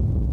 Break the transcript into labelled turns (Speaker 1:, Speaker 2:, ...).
Speaker 1: you